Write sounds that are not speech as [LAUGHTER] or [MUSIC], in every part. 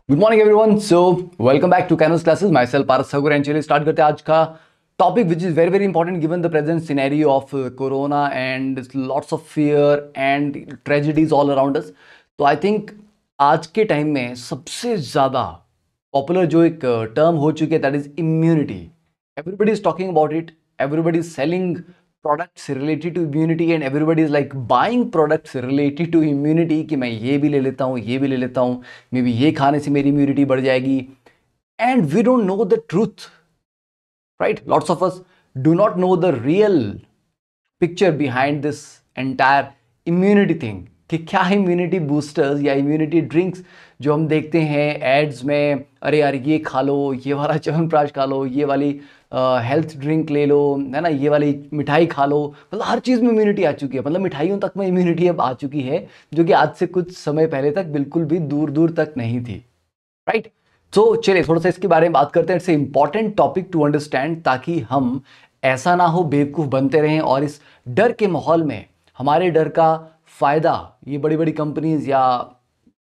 Good morning everyone so welcome back to कैनस classes myself Paras Sagur and चलिए start करते हैं आज का topic which is very very important given the present scenario of corona and lots of fear and tragedies all around us तो I think आज के time में सबसे ज़्यादा पॉपुलर जो एक टर्म uh, हो चुकी है that is immunity everybody is talking about it everybody is selling products related to immunity and everybody is like buying products related to immunity कि मैं ये भी ले लेता हूँ, ये भी ले लेता हूँ मे बी ये खाने से मेरी इम्यूनिटी बढ़ जाएगी। And we don't know the truth right lots of us do not know the real picture behind this entire immunity thing कि क्या इम्यूनिटी बूस्टर्स या इम्यूनिटी ड्रिंक्स जो हम देखते हैं एड्स में, अरे यार ये खा लो, ये वाला [LAUGHS] च्यवनप्राश खा लो, ये वाली हेल्थ ड्रिंक ले लो, है ना, ये वाली मिठाई खा लो मतलब हर चीज़ में इम्यूनिटी आ चुकी है। मतलब मिठाइयों तक में इम्यूनिटी अब आ चुकी है, जो कि आज से कुछ समय पहले तक बिल्कुल भी दूर दूर तक नहीं थी। राइट तो चलिए, थोड़ा सा इसके बारे में बात करते हैं। It's important topic to understand ताकि हम ऐसा ना हो बेवकूफ़ बनते रहें और इस डर के माहौल में, हमारे डर का फ़ायदा ये बड़ी बड़ी कंपनीज़ या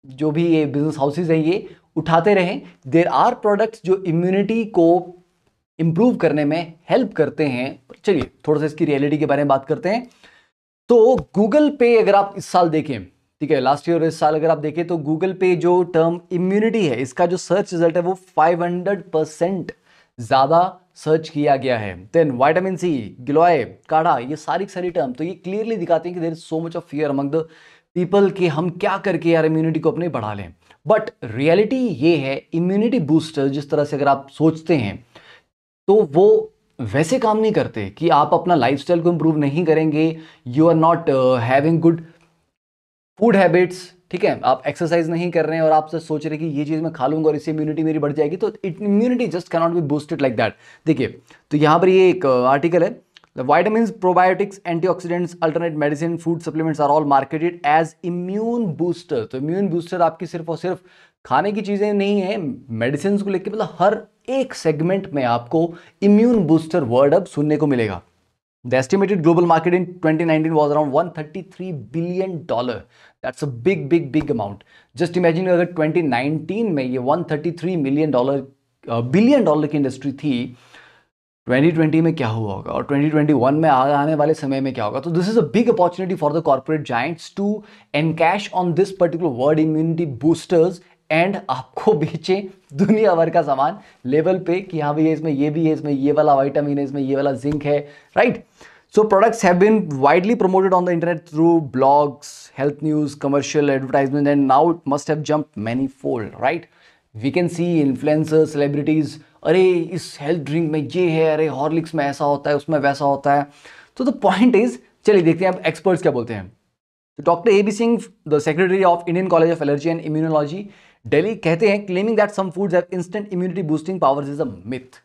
जो भी ये बिज़नेस हाउसेज हैं ये उठाते रहें। देर आर प्रोडक्ट्स जो इम्यूनिटी को इम्प्रूव करने में हेल्प करते हैं। चलिए, थोड़ा सा इसकी रियलिटी के बारे में बात करते हैं। तो गूगल पे अगर आप इस साल देखें, ठीक है लास्ट ईयर इस साल अगर आप देखें तो गूगल पे जो टर्म इम्यूनिटी है, इसका जो सर्च रिज़ल्ट है वो 500 परसेंट ज़्यादा सर्च किया गया है। देन वाइटामिन सी गिलोय, काढ़ा, ये सारी सारी टर्म तो ये क्लियरली दिखाते हैं कि there is so much of fear among the people कि हम क्या करके यार इम्यूनिटी को अपने बढ़ा लें। बट रियलिटी ये है इम्यूनिटी बूस्टर जिस तरह से अगर आप सोचते हैं तो वो वैसे काम नहीं करते कि आप अपना लाइफस्टाइल को इम्प्रूव नहीं करेंगे। You are not having good food habits ठीक है आप एक्सरसाइज नहीं कर रहे हैं और आप सोच रहे कि ये चीज़ मैं खा लूँगा और इससे इम्यूनिटी मेरी बढ़ जाएगी तो it immunity just cannot be boosted like that देखिए तो यहाँ पर ये एक आर्टिकल uh, है। The vitamins, probiotics, antioxidants, alternate medicine, food supplements are all marketed as immune booster. तो immune booster आपकी सिर्फ़ और सिर्फ़ खाने की चीज़ें नहीं है मेडिसिन को लेकर मतलब हर एक सेगमेंट में आपको इम्यून बूस्टर वर्ड अब सुनने को मिलेगा। The estimated global market in 2019 was around 133 billion dollar that's a big big big amount just imagine अगर 2019 में ये 133 मिलियन डॉलर बिलियन डॉलर की इंडस्ट्री थी 2020 में क्या हुआ होगा? और 2021 में आने वाले समय में क्या होगा? तो this is a big opportunity for the corporate giants to encash on this particular word immunity boosters and आपको बेचे दुनिया भर का सामान लेवल पे कि हाँ भैया इसमें ये भी है, इसमें ये वाला वाइटामिन है, इसमें ये वाला जिंक है right so products have been widely promoted on the internet through blogs health news commercial advertisement and now it must have jump many fold right we can see influencer celebrities अरे, इस health drink में ये है, अरे Horlicks में ऐसा होता है, उसमें वैसा होता है. तो द पॉइंट इज़ चलिए देखते हैं अब एक्सपर्ट्स क्या बोलते हैं। Doctor A B Singh the secretary of Indian college of allergy and immunology Delhi कहते हैं claiming that some foods have instant immunity boosting powers is a myth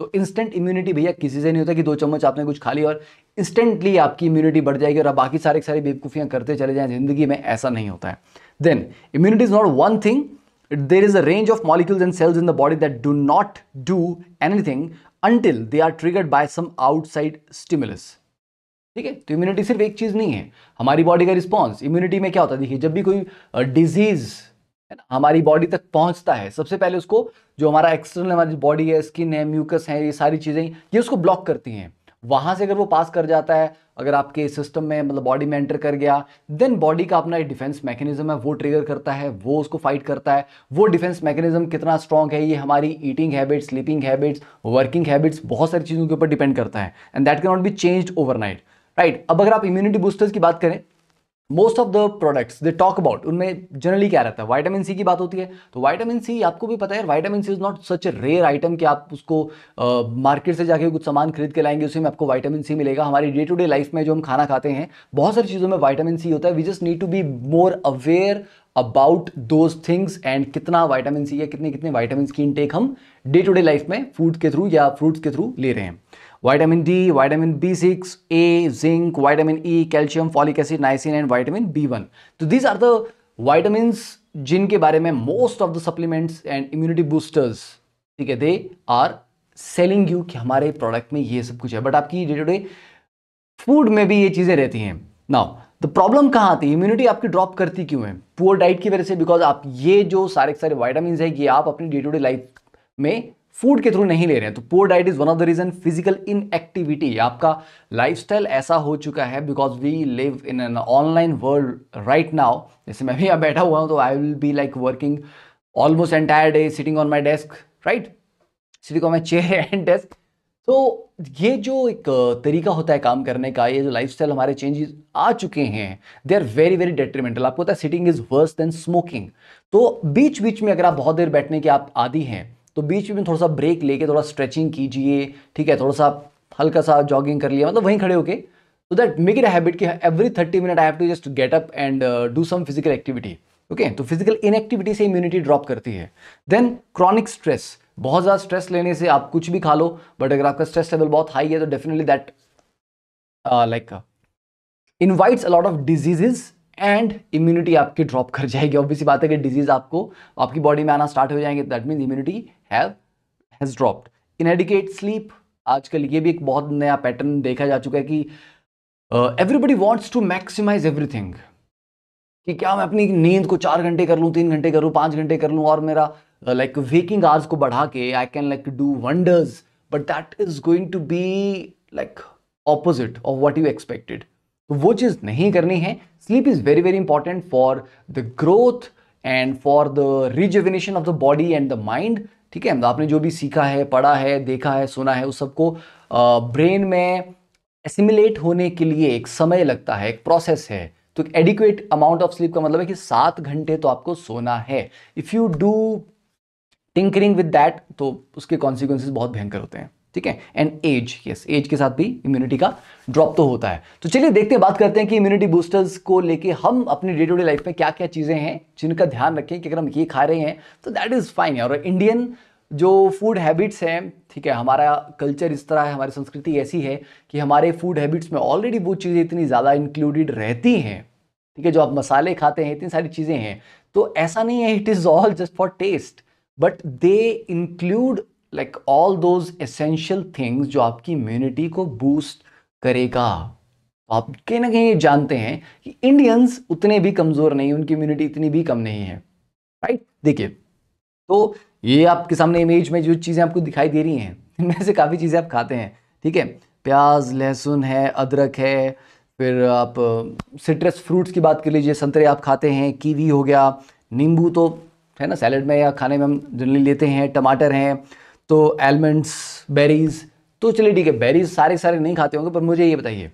तो इंस्टेंट इम्यूनिटी भैया किसी से नहीं होता कि दो चम्मच आपने कुछ खा लिया और इंस्टेंटली आपकी इम्यूनिटी बढ़ जाएगी और आप बाकी सारे सारी बेवकूफ़ियाँ करते चले जाएँ, ज़िंदगी में ऐसा नहीं होता है। Then immunity is not one thing there is a range of molecules and cells in the body that do not do anything until they are triggered by some outside stimulus. ठीक है? तो इम्यूनिटी सिर्फ़ एक चीज़ नहीं है। हमारी body का response immunity में क्या होता है? देखिए, जब भी कोई डिज़ीज़ है ना हमारी बॉडी तक पहुँचता है। सबसे पहले उसको जो हमारा एक्सटर्नल हमारी बॉडी है स्किन है म्यूकस है, ये सारी चीज़ें, ये उसको ब्लॉक करती हैं। वहाँ से अगर वो पास कर जाता है, अगर आपके सिस्टम में मतलब बॉडी में एंटर कर गया देन बॉडी का अपना एक डिफेंस मैकेनिज्म है, वो ट्रिगर करता है, वो उसको फाइट करता है। वो डिफेंस मैकेनिज्म कितना स्ट्रॉन्ग है, ये हमारी eating habits sleeping habits working habits बहुत सारी चीज़ों के ऊपर डिपेंड करता है। And that can not be change overnight right अब अगर आप इम्यूनिटी बूस्टर्स की बात करें most of the products they talk about उनमें जनरली क्या रहता है? वाइटामिन सी की बात होती है। तो वाइटामिन सी आपको भी पता है vitamin C is not such a rare item कि आप उसको मार्केट uh, से जाके कुछ सामान खरीद के लाएँगे उसमें आपको वाइटामिन सी मिलेगा। हमारी डे टू डे लाइफ में जो हम खाना खाते हैं बहुत सारी चीज़ों में वाइटामिन सी होता है। We just need to be more aware about those things and कितना वाइटामिन सी या कितने कितने वाइटामिन की इनटेक हम डे टू डे लाइफ में फ़ूड के थ्रू या फ्रूट्स के थ्रू ले रहे हैं। Vitamin D vitamin B six a zinc vitamin E calcium folic acid niacin and vitamin B one तो दीज आर द वाइटामिन जिनके बारे में most of the supplements and immunity boosters ठीक है दे आर सेलिंग यू कि हमारे product में ये सब कुछ है। बट आपकी डे टू डे फ़ूड में भी ये चीज़ें रहती हैं। नाउ द प्रॉब्लम कहाँ आती है इम्यूनिटी आपकी ड्रॉप करती क्यों है? पुअर डाइट की वजह से बिकॉज़ आप ये जो सारे सारे वाइटामिन है ये आप अपनी डे टू डे लाइफ में फ़ूड के थ्रू नहीं ले रहे हैं। तो poor diet is one of the reason physical inactivity आपका लाइफस्टाइल ऐसा हो चुका है because we live in an online world right now जैसे मैं भी यहाँ बैठा हुआ हूँ तो I will be like working almost entire day sitting on my desk right sitting on my chair and desk तो ये जो एक तरीका होता है काम करने का, ये जो लाइफस्टाइल हमारे चेंजेस आ चुके हैं they are very very detrimental आपको पता है sitting is worse than smoking तो बीच बीच में अगर आप बहुत देर बैठने के आप आदि हैं तो बीच में थोड़ा सा ब्रेक लेके थोड़ा स्ट्रेचिंग कीजिए, ठीक है, थोड़ा सा हल्का सा जॉगिंग कर लिया मतलब वहीं खड़े होके तो दैट मेक इट हैबिट कि every thirty minute I have to just get up and do some physical activity okay तो फ़िज़िकल इनएक्टिविटी से इम्यूनिटी ड्रॉप करती है. देन क्रॉनिक स्ट्रेस बहुत ज़्यादा स्ट्रेस लेने से आप कुछ भी खा लो बट अगर आपका स्ट्रेस लेवल बहुत हाई है तो definitely that like invites a lot of diseases and immunity आपकी ड्रॉप कर जाएगी. ऑब्वियसली बात है कि डिज़ीज़ आपको, आपकी बॉडी में आना स्टार्ट हो जाएँगे that mean immunity has dropped inadequate sleep आजकल ये भी एक बहुत नया पैटर्न देखा जा चुका है कि everybody wants to maximise everything कि क्या मैं अपनी नींद को चार घंटे कर लूँ, तीन घंटे कर, पाँच घंटे कर लूँ और मेरा लाइक वेकिंग आवर्स को बढ़ा के I can like do wonders but that is going to be like opposite of what you expected तो वो चीज़ नहीं करनी है। Sleep is very very important for the growth and for the rejuvenation of the body and the mind ठीक है? आपने जो भी सीखा है, पढ़ा है, देखा है, सुना है, उस सबको ब्रेन में एसिमुलेट होने के लिए एक समय लगता है, एक प्रोसेस है। तो एडिक्वेट अमाउंट ऑफ़ स्लीप का मतलब है कि सात घंटे तो आपको सोना है। If you do tinkering with that तो उसके कॉन्सिक्वेंसेज बहुत भयंकर होते हैं, ठीक है? एंड एज यस एज के साथ भी इम्यूनिटी का ड्रॉप तो होता है। तो चलिए देखते हैं, बात करते हैं कि इम्यूनिटी बूस्टर्स को लेके हम अपनी डे टू डे लाइफ में क्या क्या चीज़ें हैं जिनका ध्यान रखें कि अगर हम ये खा रहे हैं तो दैट इज़ फाइन और इंडियन जो फ़ूड हैबिट्स हैं, ठीक है, हमारा कल्चर इस तरह है, हमारी संस्कृति ऐसी है कि हमारे फ़ूड हैबिट्स में ऑलरेडी वो चीज़ें इतनी ज़्यादा इंक्लूडेड रहती हैं, ठीक है, जो आप मसाले खाते हैं, इतनी सारी चीज़ें हैं। तो ऐसा नहीं है it is all just for taste but they include like all those essential things जो आपकी इम्यूनिटी को बूस्ट करेगा। तो आप कहीं ना कहीं ये जानते हैं कि इंडियंस उतने भी कमज़ोर नहीं उनकी इम्यूनिटी इतनी भी कम नहीं है राइट देखिए तो ये आपके सामने इमेज में जो चीज़ें आपको दिखाई दे रही हैं, इनमें से काफ़ी चीज़ें आप खाते हैं, ठीक है? प्याज, लहसुन है, अदरक है, फिर आप सिट्रस फ्रूट्स की बात कर लीजिए, संतरे आप खाते हैं, कीवी हो गया, नींबू तो है ना सैलड में या खाने में हम जनरली लेते हैं, टमाटर हैं तो एलमंड्स बेरीज तो चलिए ठीक है बेरीज सारे सारे नहीं खाते होंगे, पर मुझे ये बताइए,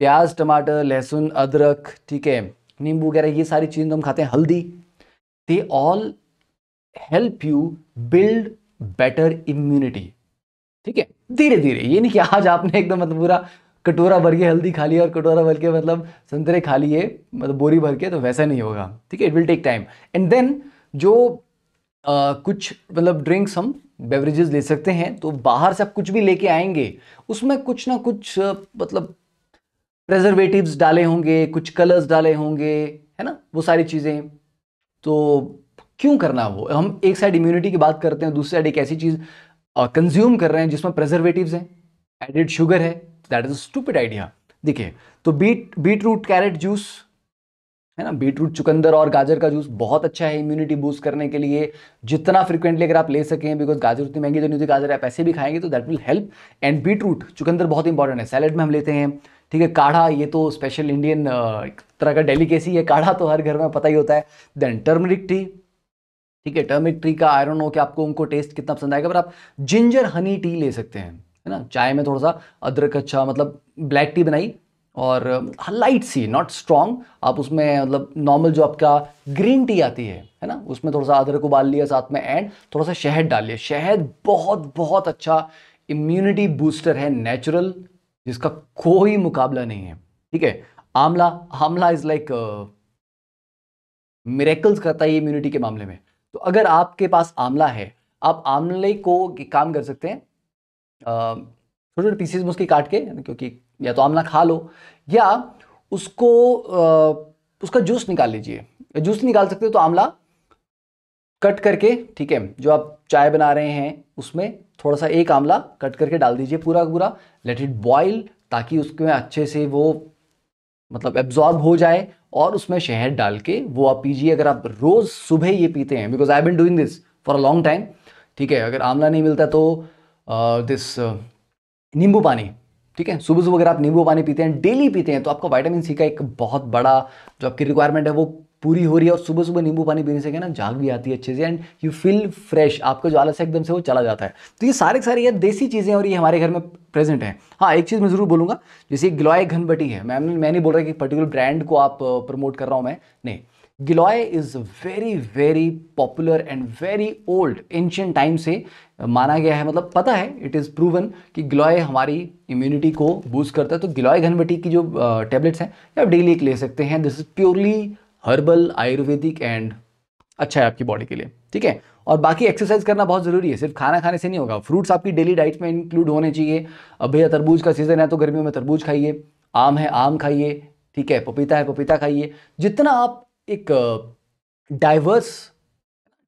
प्याज, टमाटर, लहसुन, अदरक, ठीक है, नींबू वगैरह, ये सारी चीज़ें तो हम खाते हैं, हल्दी they all help you build better immunity ठीक है? धीरे धीरे ये नहीं कि आज आपने एकदम मतलब पूरा कटोरा भर के हल्दी खा लिया और कटोरा भर के मतलब संतरे खा लिए मतलब बोरी भर के तो वैसा नहीं होगा। ठीक है? It will take time and then जो आ, कुछ मतलब ड्रिंक्स हम बेवरेजेस ले सकते हैं तो बाहर से आप कुछ भी लेके आएँगे उसमें कुछ ना कुछ मतलब प्रेजर्वेटिव्स डाले होंगे कुछ कलर्स डाले होंगे है ना? वो सारी चीज़ें। तो क्यों करना वो? हम एक साइड इम्यूनिटी की बात करते हैं, दूसरी साइड एक ऐसी चीज़ कंज्यूम कर रहे हैं जिसमें प्रेजर्वेटिव हैं एडिड शुगर है दैट इज़ स्टूपिड आइडिया देखिए तो beet beetroot carrot juice है ना? बीट रूट चुकंदर और गाजर का जूस बहुत अच्छा है इम्यूनिटी बूस्ट करने के लिए। जितना फ्रिक्वेंटली अगर आप ले सकें बिकॉज़ गाजर उतनी महँगी तो नहीं होती, गाजर आप ऐसे भी खाएँगे तो that will help and beetroot चुकंदर बहुत इंपॉर्टेंट है सैलड में हम लेते हैं, ठीक है? काढ़ा, ये तो स्पेशल इंडियन तरह का डेलीकेसी है, काढ़ा तो हर घर में पता ही होता है। देन टर्मरिक टी ठीक है टर्मिक टी का आयरन हो कि आपको उनको टेस्ट कितना पसंद आएगा पर आप जिंजर हनी टी ले सकते हैं, है ना? चाय में थोड़ा सा अदरक अच्छा मतलब ब्लैक टी बनाई और लाइट सी नॉट स्ट्रॉन्ग आप उसमें मतलब नॉर्मल जो आपका ग्रीन टी आती है है ना? उसमें थोड़ा सा अदरक उबाल लिया, साथ में एंड थोड़ा सा शहद डाल लिया। शहद बहुत बहुत अच्छा इम्यूनिटी बूस्टर है नेचुरल जिसका कोई मुकाबला नहीं है, ठीक है? Amla amla is like miracles करता है इम्यूनिटी के मामले में। तो अगर आपके पास आमला है, आप आमले को काम कर सकते हैं। छोटे छोटे पीसेस में उसके काट के, क्योंकि या तो आमला खा लो, या उसको उसका जूस निकाल लीजिए। जूस निकाल सकते हो तो आमला कट करके, ठीक है, जो आप चाय बना रहे हैं, उसमें थोड़ा सा एक आमला कट करके डाल दीजिए पूरा पूरा। लेट इट बॉयल ताकि उसके अच्छे से वो मतलब एब्जॉर्ब हो जाए और उसमें शहद डाल के वो आप पीजिए। अगर आप रोज़ सुबह ये पीते हैं because I been doing this for a long time ठीक है, अगर आंवला नहीं मिलता तो दिस नींबू पानी, ठीक है सुबह सुबह अगर आप नींबू पानी पीते हैं डेली पीते हैं तो आपका वाइटामिन सी का एक बहुत बड़ा जो आपकी रिक्वायरमेंट है, वो पूरी हो रही है और सुबह सुबह नींबू पानी पीने से क्या ना, जाग भी आती है अच्छे से एंड यू फील फ्रेश आपका जो आलस है एकदम से वो चला जाता है। तो ये सारे सारे ये देसी चीज़ें और ये हमारे घर में प्रेजेंट हैं। हाँ एक चीज़ मैं ज़रूर बोलूँगा, जैसे गिलॉय घनबटी है। मैं मैं नहीं बोल रहा कि पर्टिकुलर ब्रांड को आप प्रमोट कर रहा हूँ मैं। नहीं। Giloy is very very popular and very old ancient time से माना गया है। मतलब पता है इट इज़ प्रूवन कि गिलॉय हमारी इम्यूनिटी को बूस्ट करता है। तो गिलॉय घनबटी की जो टेबलेट्स हैं आप डेली एक ले सकते हैं। This is purely herbal, Ayurvedic and अच्छा है आपकी बॉडी के लिए, ठीक है? और बाकी एक्सरसाइज करना बहुत ज़रूरी है, सिर्फ़ खाना खाने से नहीं होगा। फ्रूट्स आपकी डेली डाइट में इंक्लूड होने चाहिए। अब भैया तरबूज का सीज़न है तो गर्मियों में तरबूज खाइए। आम है, आम खाइए, ठीक है? पपीता है, पपीता खाइए। जितना आप एक डाइवर्स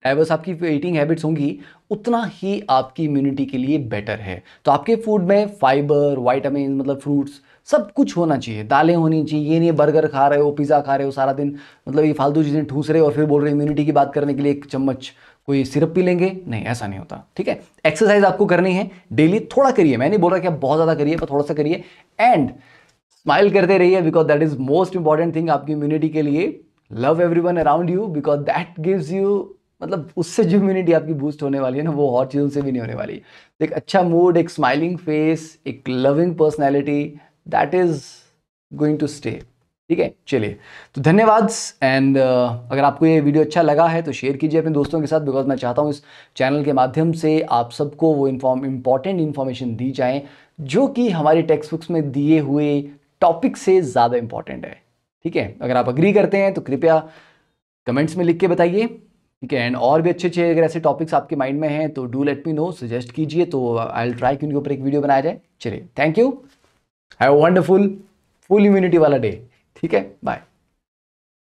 डाइवर्स आपकी ईटिंग हैबिट्स होंगी, उतना ही आपकी इम्यूनिटी के लिए बेटर है। तो आपके फ़ूड में फाइबर वाइटामिन मतलब फ्रूट्स सब कुछ होना चाहिए। दालें होनी चाहिए, ये नहीं बर्गर खा रहे हो पिज़्ज़ा खा रहे हो सारा दिन मतलब ये फालतू चीज़ें ठूस रहे हो और फिर बोल रहे हो इम्यूनिटी की बात करने के लिए एक चम्मच कोई सिरप पी लेंगे। नहीं, ऐसा नहीं होता, ठीक है? एक्सरसाइज आपको करनी है डेली थोड़ा करिए। मैं नहीं बोल रहा कि आप बहुत ज़्यादा करिए, पर थोड़ा सा करिए। एंड स्माइल करते रहिए because that is most important thing आपकी इम्यूनिटी के लिए। Love everyone around you because that gives you मतलब उससे जो इम्यूनिटी आपकी बूस्ट होने वाली है ना वो और चीज़ों से भी नहीं होने वाली। एक अच्छा मूड एक स्माइलिंग फेस एक loving personality that is going to stay ठीक है? चलिए तो धन्यवाद एंड uh, अगर आपको ये वीडियो अच्छा लगा है तो शेयर कीजिए अपने दोस्तों के साथ बिकॉज़ मैं चाहता हूँ इस चैनल के माध्यम से आप सबको वो इन्फॉर्म इंपॉर्टेंट इन्फॉर्मेशन दी जाए जो कि हमारे टेक्स्ट बुक्स में दिए हुए टॉपिक से ज़्यादा इंपॉर्टेंट है। ठीक है? अगर आप अग्री करते हैं तो कृपया कमेंट्स में लिख के बताइए। ठीक है? एंड और भी अच्छे अच्छे अगर ऐसे टॉपिक्स आपके माइंड में हैं तो do let me know suggest कीजिए तो आई विल ट्राई कि उनके ऊपर एक वीडियो बनाया जाए। चलिए thank you have wonderful full immunity वाला डे ठीक है? बाय